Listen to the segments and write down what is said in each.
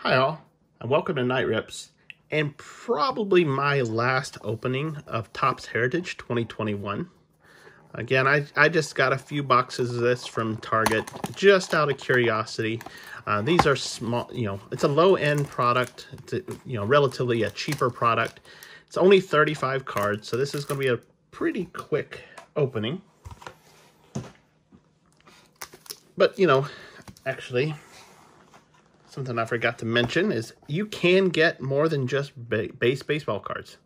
Hi all, and welcome to Night Rips, and probably my last opening of Topps Heritage 2021. Again, I, I just got a few boxes of this from Target, just out of curiosity. Uh, these are small, you know, it's a low-end product. It's, a, you know, relatively a cheaper product. It's only 35 cards, so this is going to be a pretty quick opening. But, you know, actually, something I forgot to mention is you can get more than just ba base baseball cards.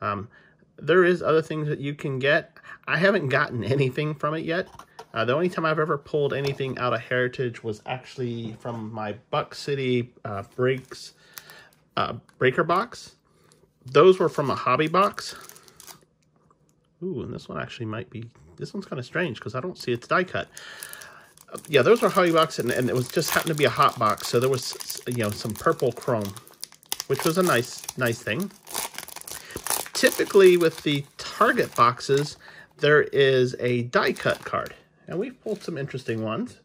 Um, there is other things that you can get. I haven't gotten anything from it yet. Uh, the only time I've ever pulled anything out of Heritage was actually from my Buck City uh, Breaks uh, Breaker box. Those were from a hobby box. Ooh, and this one actually might be, this one's kind of strange because I don't see its die cut yeah, those were hobby box, and, and it was just happened to be a hot box, so there was you know some purple chrome, which was a nice nice thing. Typically, with the Target boxes, there is a die cut card, and we've pulled some interesting ones,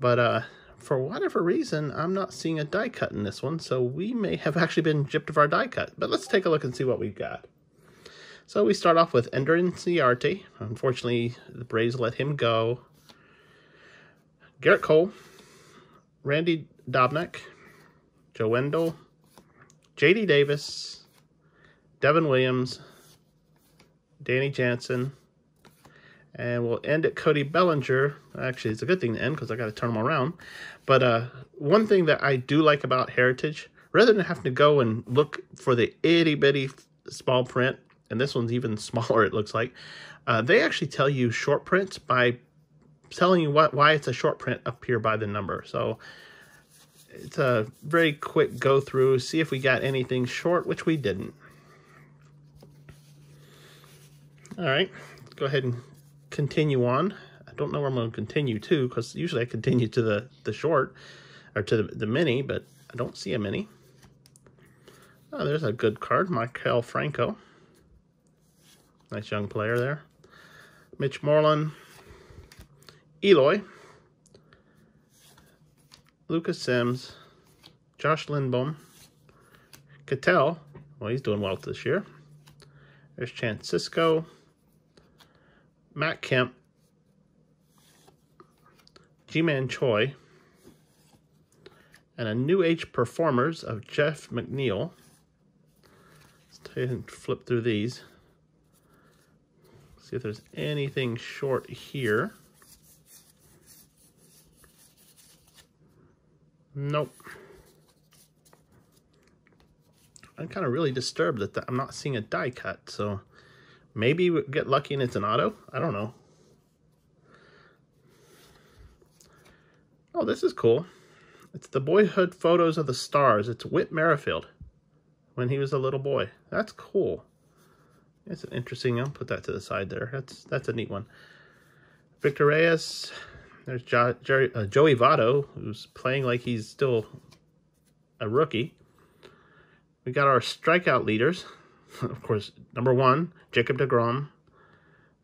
but uh, for whatever reason, I'm not seeing a die cut in this one, so we may have actually been gypped of our die cut. But let's take a look and see what we've got. So we start off with Ender Inciarte. Unfortunately, the Braves let him go. Gerrit Cole, Randy Dobnak, Joe Wendle, J.D. Davis, Devin Williams, Danny Jansen, and we'll end at Cody Bellinger. Actually, it's a good thing to end because I got to turn them around. But uh, one thing that I do like about Heritage, rather than having to go and look for the itty bitty small print, and this one's even smaller, it looks like, uh, they actually tell you short print by telling you what why it's a short print up here by the number. So it's a very quick go through, see if we got anything short, which we didn't. All right, go ahead and continue on. I don't know where I'm going to continue to because usually I continue to the, the short or to the, the mini, but I don't see a mini. Oh, there's a good card, Maikel Franco. Nice young player there. Mitch Moreland, Eloy, Lucas Sims, Josh Lindblom, Cattell, well, he's doing well this year. There's Chance Sisco, Matt Kemp, Ji-Man Choi, and a New Age Performers of Jeff McNeil. Let's flip through these. See if there's anything short here. Nope. I'm kind of really disturbed that I'm not seeing a die cut, so maybe we get lucky and it's an auto. I don't know. Oh, this is cool. It's the boyhood photos of the stars. It's Whit Merrifield when he was a little boy. That's cool. It's an interesting. I'll put that to the side there. That's that's a neat one. Victor Reyes, there's jo Jerry, uh, Joey Votto, who's playing like he's still a rookie. We got our strikeout leaders. of course, number one, Jacob DeGrom.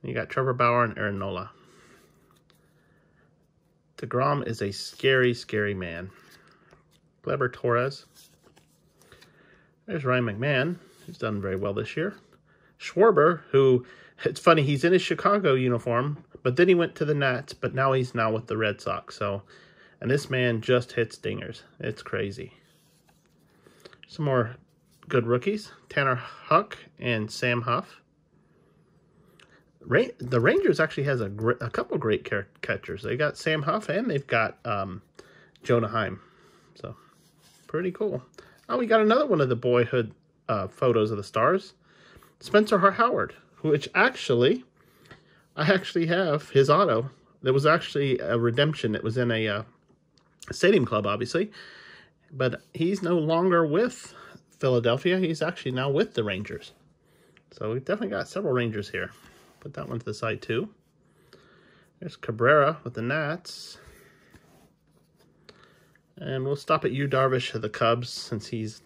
You got Trevor Bauer and Aaron Nola. DeGrom is a scary, scary man. Gleyber Torres. There's Ryan McMahon, who's done very well this year. Schwarber, who, it's funny, he's in his Chicago uniform, but then he went to the Nats, but now he's now with the Red Sox. So, and this man just hits dingers. It's crazy. Some more good rookies. Tanner Houck and Sam Huff. The Rangers actually has a, a couple great catchers. They got Sam Huff and they've got um, Jonah Heim. So, pretty cool. Oh, we got another one of the boyhood uh, photos of the stars. Spencer Howard, which actually I actually have his auto. There was actually a redemption. It was in a uh, stadium club, obviously. But he's no longer with Philadelphia. He's actually now with the Rangers. So we've definitely got several Rangers here. Put that one to the side, too. There's Cabrera with the Nats. And we'll stop at Yu Darvish of the Cubs since he's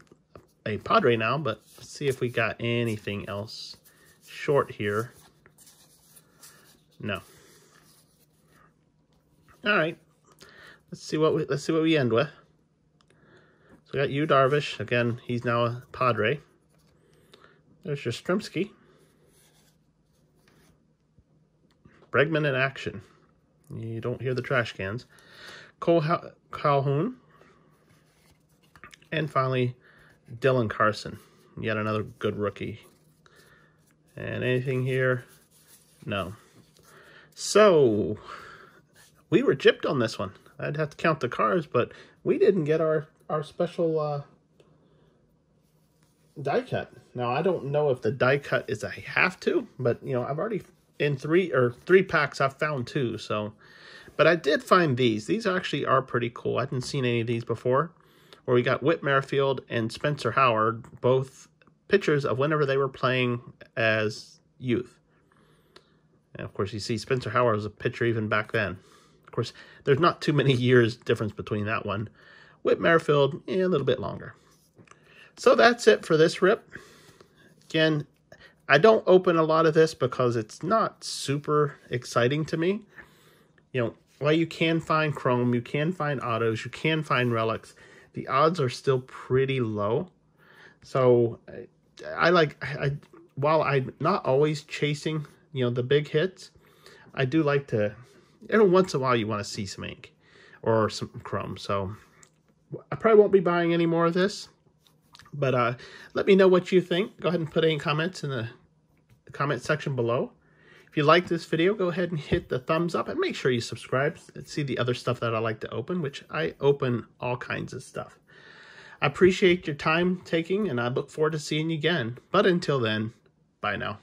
a Padre now. But let's see if we got anything else short here. No. All right. Let's see what we let's see what we end with. So we got Yu Darvish. Again, he's now a Padre. There's Yastrzemski. Bregman in action. You don't hear the trash cans. Cole Calhoun. And finally, Dylan Carlson, Yet another good rookie. And anything here? No. So, we were gypped on this one. I'd have to count the cars, but we didn't get our, our special uh, die cut. Now, I don't know if the die cut is a have to, but, you know, I've already, in three, or three packs, I've found two, so... But I did find these. These actually are pretty cool. I hadn't seen any of these before. Where we got Whit Merrifield and Spencer Howard, both pictures of whenever they were playing as youth. And of course, you see Spencer Howard was a pitcher even back then. Of course, there's not too many years difference between that one. Whit Merrifield, a little bit longer. So that's it for this rip. Again, I don't open a lot of this because it's not super exciting to me. You know, while you can find chrome, you can find autos, you can find relics, the odds are still pretty low. So I, like, I, while I'm not always chasing, you know, the big hits, I do like to, every once in a while you want to see some ink or some chrome. So I probably won't be buying any more of this, but uh, let me know what you think. Go ahead and put any comments in the comment section below. If you like this video, go ahead and hit the thumbs up and make sure you subscribe and see the other stuff that I like to open, which I open all kinds of stuff. I appreciate your time taking and I look forward to seeing you again. But until then, bye now.